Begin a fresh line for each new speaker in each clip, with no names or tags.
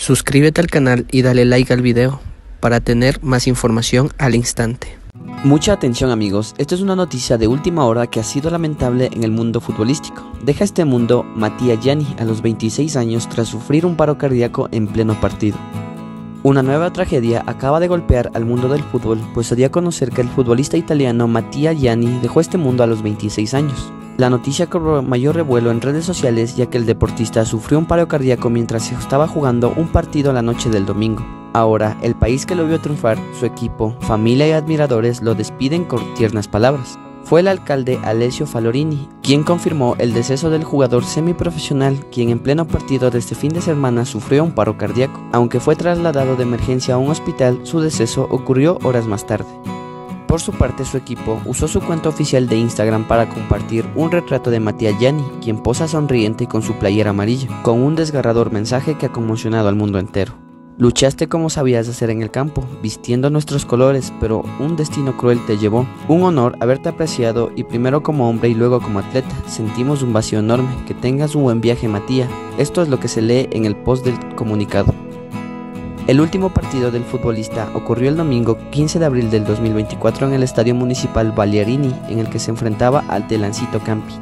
Suscríbete al canal y dale like al video para tener más información al instante.
Mucha atención amigos, esta es una noticia de última hora que ha sido lamentable en el mundo futbolístico. Deja este mundo Matías Gianni a los 26 años tras sufrir un paro cardíaco en pleno partido. Una nueva tragedia acaba de golpear al mundo del fútbol, pues se dio a conocer que el futbolista italiano Mattia Gianni dejó este mundo a los 26 años. La noticia cobró mayor revuelo en redes sociales ya que el deportista sufrió un paro cardíaco mientras estaba jugando un partido la noche del domingo. Ahora, el país que lo vio triunfar, su equipo, familia y admiradores lo despiden con tiernas palabras. Fue el alcalde Alessio Falorini quien confirmó el deceso del jugador semiprofesional, quien en pleno partido de este fin de semana sufrió un paro cardíaco. Aunque fue trasladado de emergencia a un hospital, su deceso ocurrió horas más tarde. Por su parte, su equipo usó su cuenta oficial de Instagram para compartir un retrato de Matías Gianni, quien posa sonriente con su playera amarilla, con un desgarrador mensaje que ha conmocionado al mundo entero. Luchaste como sabías hacer en el campo, vistiendo nuestros colores, pero un destino cruel te llevó. Un honor haberte apreciado y primero como hombre y luego como atleta. Sentimos un vacío enorme. Que tengas un buen viaje, Matías. Esto es lo que se lee en el post del comunicado. El último partido del futbolista ocurrió el domingo 15 de abril del 2024 en el Estadio Municipal Baliarini, en el que se enfrentaba al Telancito Campi.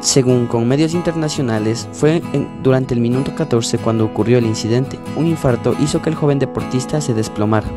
Según con medios internacionales, fue durante el minuto 14 cuando ocurrió el incidente. Un infarto hizo que el joven deportista se desplomara.